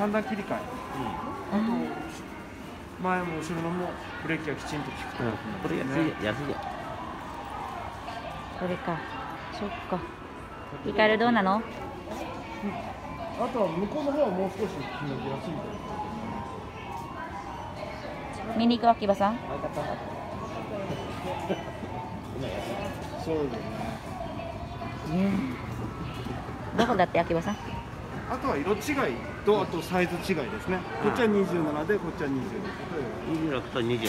三段切り替え。あと前も後ろのもブレーキがきちんと効くと、うん、これ安い安いじゃんこれか。そっか。ヒカルどうなの？あとは向こうの方はもう少し金額安いと見に行く秋葉さん。そうよね。うんどこだって秋葉さん？あとは色違いとあとサイズ違いですねこっちは27でこっちは26 26と27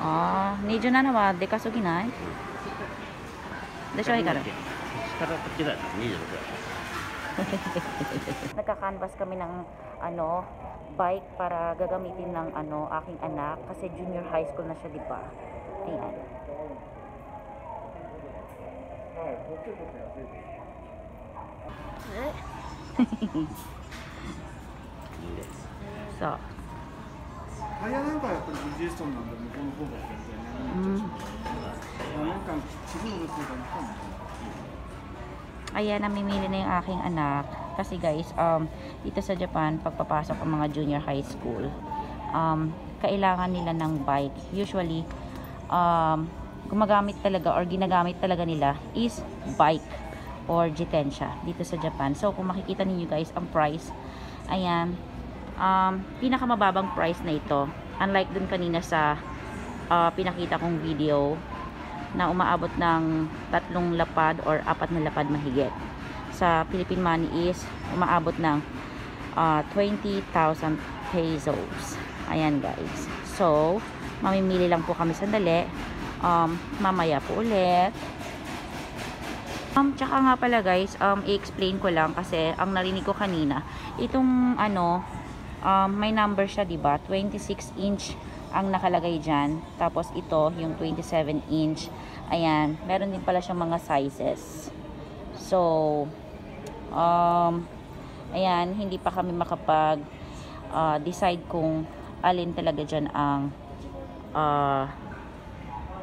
ああ27はでかすぎないでしょヒカル下からこっちだ26だ Nagka-canvas kami ng ano, bike para gagamitin ng ano, aking anak kasi junior high school na siya, di ba? Ayan. so, タイヤなんかはやっぱりブリヂストンなんで向こうの方が全然ね、うんなんか地図の薄いかもしれない ayan, namimili na yung aking anak. Kasi guys, um, dito sa Japan, pagpapasok ang mga junior high school, um, kailangan nila ng bike. Usually, um, gumagamit talaga or ginagamit talaga nila is bike or jitensya dito sa Japan. So, kung makikita ninyo guys, ang price, ayan, um, pinakamababang price na ito. Unlike dun kanina sa uh, pinakita kong video, na umaabot ng tatlong lapad or apat na lapad mahigit. Sa Philippine money is umaabot ng uh, 20,000 pesos. Ayan guys. So, mamimili lang po kami sandali. Um, mamaya po ulit. Um, tsaka nga pala guys, um, i-explain ko lang kasi ang narinig ko kanina, itong ano, um, may number siya, 'di ba? 26 inch ang nakalagay dyan. Tapos ito, yung 27 inch. Ayan, meron din pala siyang mga sizes. So, um, ayan, hindi pa kami makapag uh, decide kung alin talaga dyan ang uh,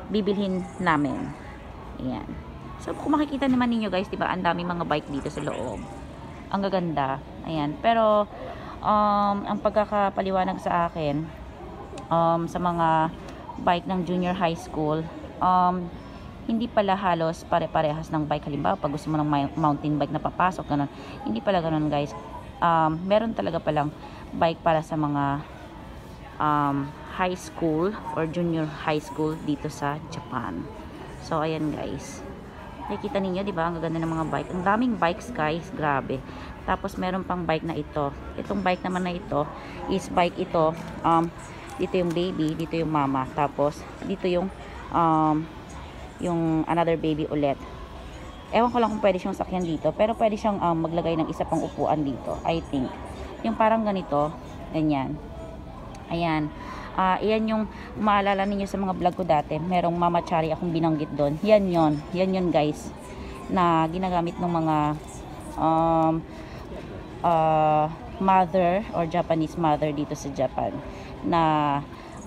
bibilhin namin. Ayan. So, kung makikita naman ninyo guys, diba, ang dami mga bike dito sa loob. Ang gaganda. Ayan. Pero, um, ang pagkakapaliwanag sa akin, um, sa mga bike ng junior high school, um, hindi pala halos pare-parehas ng bike. Halimbawa, pag gusto mo ng mountain bike na papasok, ganun. Hindi pala ganun, guys. Um, meron talaga palang bike para sa mga um, high school or junior high school dito sa Japan. So, ayan, guys. Nakikita ninyo, di ba? Ang gaganda ng mga bike. Ang daming bikes, guys. Grabe. Tapos, meron pang bike na ito. Itong bike naman na ito is bike ito. Um, dito yung baby, dito yung mama. Tapos, dito yung um, yung another baby ulit. Ewan ko lang kung pwede siyang sakyan dito. Pero pwede siyang um, maglagay ng isa pang upuan dito. I think. Yung parang ganito. Ganyan. Ayan. Uh, iyan yung maalala ninyo sa mga vlog ko dati. Merong Mama Chari akong binanggit doon. Yan yon Yan yon guys. Na ginagamit ng mga um, uh, mother or Japanese mother dito sa Japan. Na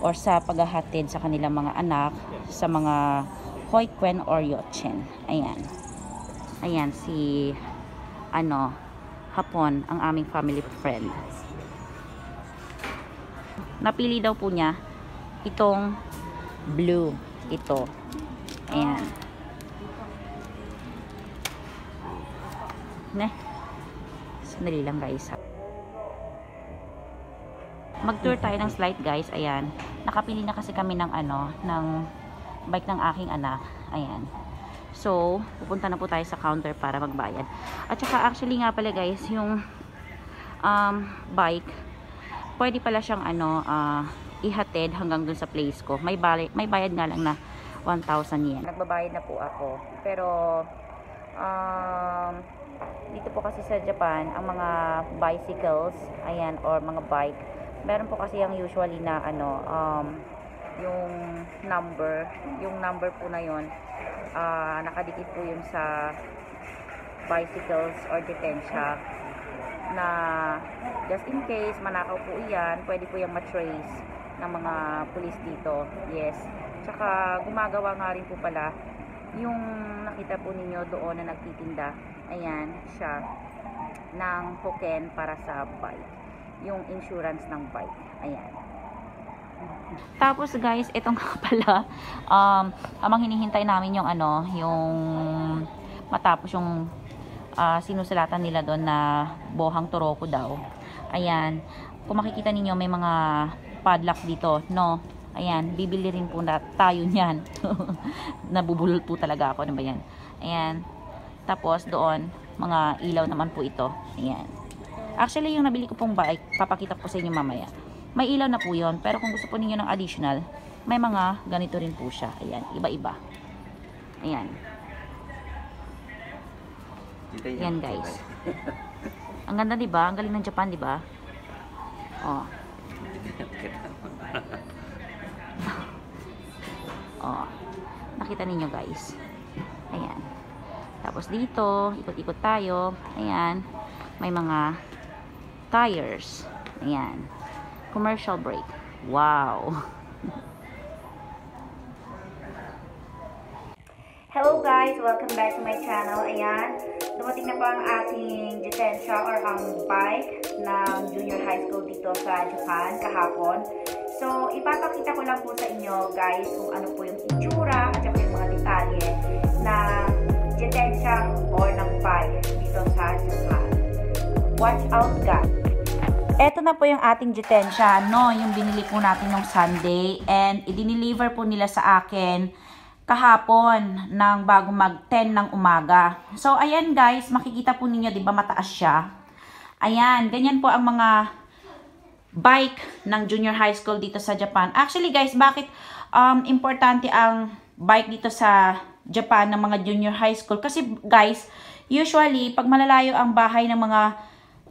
or sa paghahatid sa kanilang mga anak sa mga Hoikwen or Yochen. Ayan. Ayan, si ano, Hapon, ang aming family friend. Napili daw po niya itong blue. Ito. Ayan. Ne. Sandali lang guys. Mag-tour tayo ng slide guys. Ayan. Nakapili na kasi kami ng ano, ng bike ng aking anak. Ayan. So, pupunta na po tayo sa counter para magbayad. At saka actually nga pala guys, yung um, bike, pwede pala siyang ano, uh, ihatid hanggang dun sa place ko. May, bali, may bayad nga lang na 1,000 yen. Nagbabayad na po ako. Pero, um, dito po kasi sa Japan, ang mga bicycles, ayan, or mga bike, meron po kasi yung usually na ano, um, yung number, yung number po na yon uh, nakadikit po yun sa bicycles or detensya na just in case manakaw po iyan, pwede po yung matrace ng mga pulis dito. Yes. Tsaka gumagawa nga rin po pala yung nakita po ninyo doon na nagtitinda. Ayan, siya. ng token para sa bike. Yung insurance ng bike. Ayan. Tapos guys, ito nga pala, um, amang hinihintay namin yung ano, yung matapos yung uh, sinusulatan nila doon na Bohang Toroko daw. Ayan, kung makikita ninyo may mga padlock dito, no? Ayan, bibili rin po na tayo niyan. Nabubulol po talaga ako, ano ba yan? Ayan, tapos doon, mga ilaw naman po ito. Ayan. Actually, yung nabili ko pong bike, papakita ko sa inyo mamaya. May ilaw na po yon pero kung gusto po ninyo ng additional, may mga ganito rin po siya. Ayan, iba-iba. Ayan. Yan guys. Ang ganda 'di ba? Ang galing ng Japan 'di ba? Oh. oh. Nakita ninyo guys. Ayan. Tapos dito, ikot-ikot tayo. Ayan. May mga tires. Ayan. Commercial brake. Wow. Hello guys! Welcome back to my channel. Ayan, dumating na po ang ating Jitensha or ang bike ng junior high school dito sa Japan kahapon. So, ipapakita ko lang po sa inyo guys kung ano po yung itsura at saka yung mga detalye na Jitensha or ng bike dito sa Japan. Watch out guys! Ito na po yung ating Jitensha, no? Yung binili po natin nung Sunday and i-deliver po nila sa akin kahapon ng bago mag 10 ng umaga. So, ayan guys, makikita po ninyo, di ba mataas siya? Ayan, ganyan po ang mga bike ng junior high school dito sa Japan. Actually guys, bakit um, importante ang bike dito sa Japan ng mga junior high school? Kasi guys, usually, pag malalayo ang bahay ng mga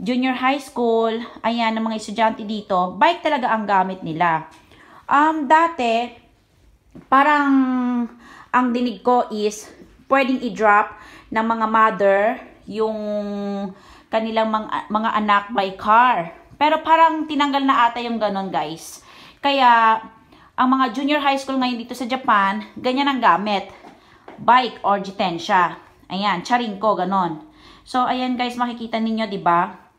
junior high school, ayan, ng mga estudyante dito, bike talaga ang gamit nila. Um, dati, parang ang dinig ko is pwedeng i-drop ng mga mother yung kanilang mga, mga anak by car. Pero parang tinanggal na ata yung ganon guys. Kaya ang mga junior high school ngayon dito sa Japan, ganyan ang gamit. Bike or jitensya. Ayan, charinko, ganon. So, ayan guys, makikita ninyo, ba?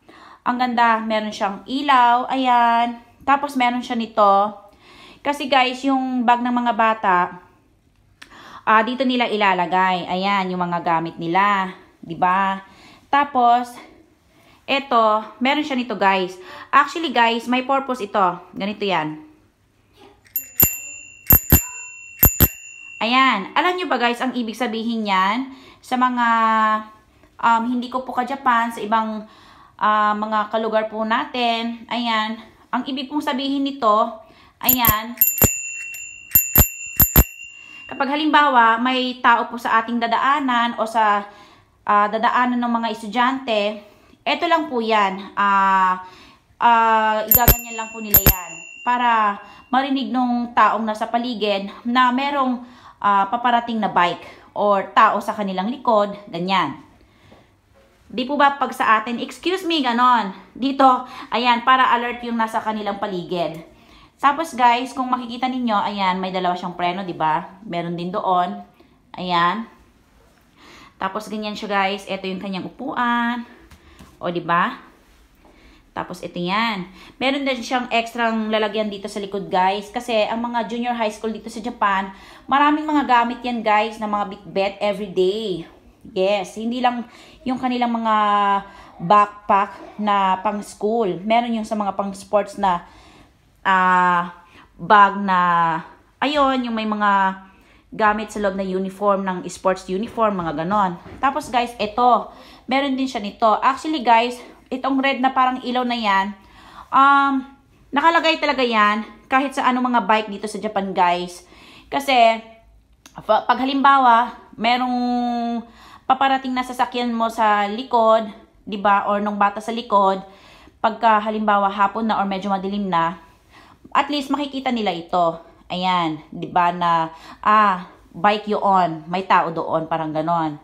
Ang ganda, meron siyang ilaw, ayan. Tapos, meron siya nito. Kasi guys, yung bag ng mga bata, uh, dito nila ilalagay. Ayan, yung mga gamit nila. ba diba? Tapos, ito, meron siya nito guys. Actually guys, may purpose ito. Ganito yan. Ayan. Alam nyo ba guys, ang ibig sabihin yan sa mga um, hindi ko po ka-Japan, sa ibang uh, mga kalugar po natin. Ayan. Ang ibig pong sabihin nito, ayan, Kapag halimbawa, may tao po sa ating dadaanan o sa uh, dadaanan ng mga estudyante, eto lang po yan. Uh, uh, igaganyan lang po nila yan. Para marinig nung taong nasa paligid na merong uh, paparating na bike or tao sa kanilang likod, ganyan. Di po ba pag sa atin, excuse me, ganon. Dito, ayan, para alert yung nasa kanilang paligid. Tapos guys, kung makikita ninyo, ayan, may dalawa siyang preno, 'di ba? Meron din doon. Ayan. Tapos ganyan siya guys. Ito yung kanyang upuan. O 'di ba? Tapos ito 'yan. Meron din siyang extrang lalagyan dito sa likod guys kasi ang mga junior high school dito sa Japan, maraming mga gamit 'yan guys na mga bitbet everyday. Yes, hindi lang yung kanilang mga backpack na pang school. Meron yung sa mga pang sports na uh, bag na, ayun, yung may mga gamit sa loob na uniform ng sports uniform, mga ganon. Tapos guys, ito, meron din siya nito. Actually guys, itong red na parang ilaw na yan, um, nakalagay talaga yan kahit sa anong mga bike dito sa Japan guys. Kasi, pag halimbawa, merong paparating na sasakyan mo sa likod, 'di ba? Or nung bata sa likod, pagka halimbawa hapon na or medyo madilim na, at least makikita nila ito. Ayan, 'di ba na ah, bike you on, may tao doon, parang ganon.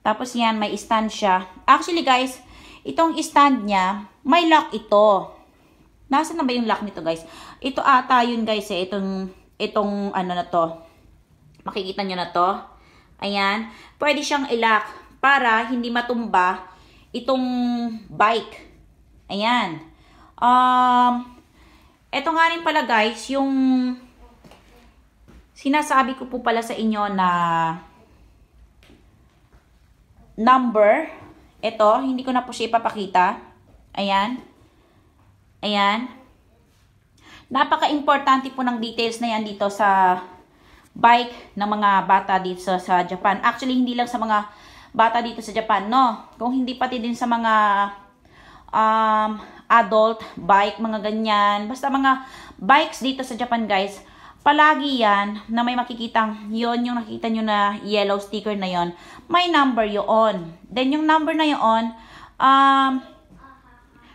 Tapos yan, may stand siya. Actually guys, itong stand niya, may lock ito. Nasaan na ba yung lock nito guys? Ito ata yun guys eh, itong, itong ano na to. Makikita nyo na to. Ayan, pwede siyang ilock para hindi matumba itong bike. Ayan. Um, ito nga rin pala guys, yung sinasabi ko po pala sa inyo na number. Ito, hindi ko na po siya ipapakita. Ayan. Ayan. Napaka-importante po ng details na yan dito sa bike ng mga bata dito sa, sa Japan. Actually, hindi lang sa mga bata dito sa Japan, no? Kung hindi pati din sa mga um, adult bike, mga ganyan. Basta mga bikes dito sa Japan, guys. Palagi yan na may makikitang yon yung nakita nyo na yellow sticker na yon may number yon Then, yung number na yon um,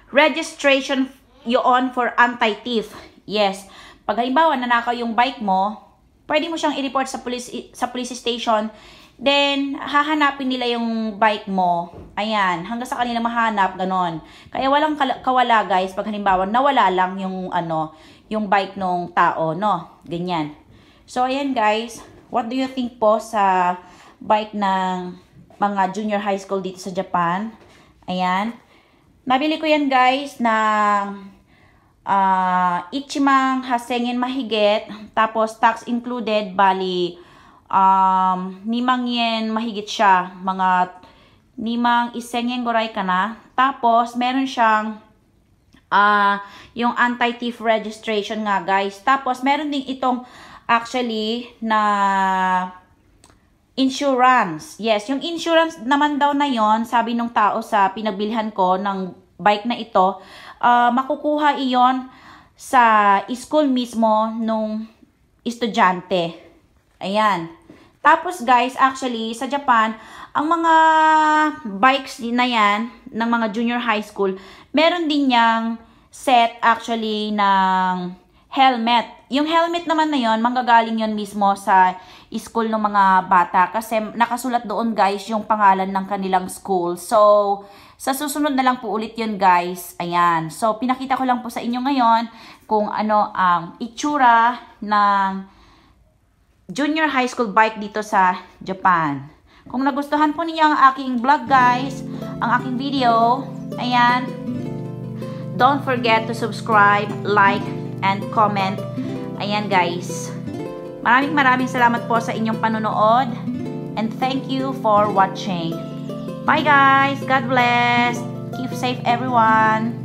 registration yon for anti-thief. Yes. Pag halimbawa, nanakaw yung bike mo, pwede mo siyang i-report sa police, sa police station Then, hahanapin nila yung bike mo. Ayan, hanggang sa kanila mahanap, ganon. Kaya walang kawala, guys, pag halimbawa nawala lang yung, ano, yung bike ng tao, no? Ganyan. So, ayan, guys. What do you think po sa bike ng mga junior high school dito sa Japan? Ayan. Nabili ko yan, guys, ng uh, Ichimang Hasengin mahigit. Tapos, tax included, bali, um, nimang yen mahigit siya. Mga nimang iseng yen goray ka na. Tapos, meron siyang uh, yung anti-thief registration nga guys. Tapos, meron din itong actually na insurance. Yes, yung insurance naman daw na yon sabi nung tao sa pinagbilhan ko ng bike na ito, uh, makukuha iyon sa school mismo nung estudyante. Ayan. Tapos guys, actually, sa Japan, ang mga bikes din na yan, ng mga junior high school, meron din yang set actually ng helmet. Yung helmet naman na yon manggagaling yon mismo sa school ng mga bata kasi nakasulat doon guys yung pangalan ng kanilang school. So, sa susunod na lang po ulit yun guys. Ayan. So, pinakita ko lang po sa inyo ngayon kung ano ang itsura ng junior high school bike dito sa Japan. Kung nagustuhan po ninyo ang aking vlog guys, ang aking video, ayan, don't forget to subscribe, like, and comment. Ayan guys. Maraming maraming salamat po sa inyong panonood and thank you for watching. Bye guys! God bless! Keep safe everyone!